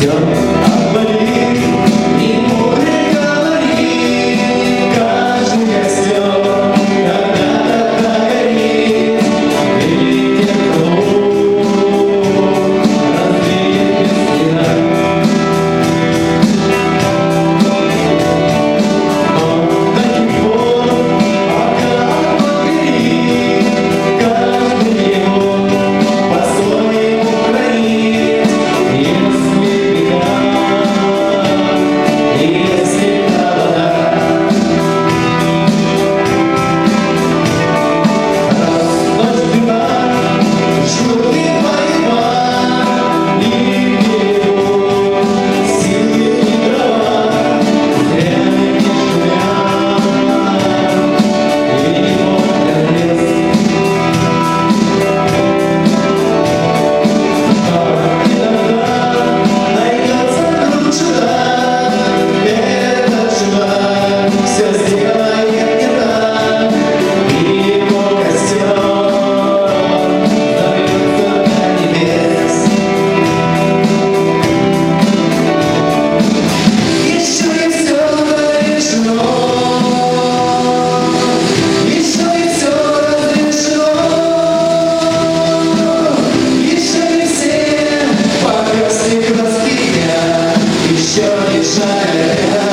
Yeah. show you shine.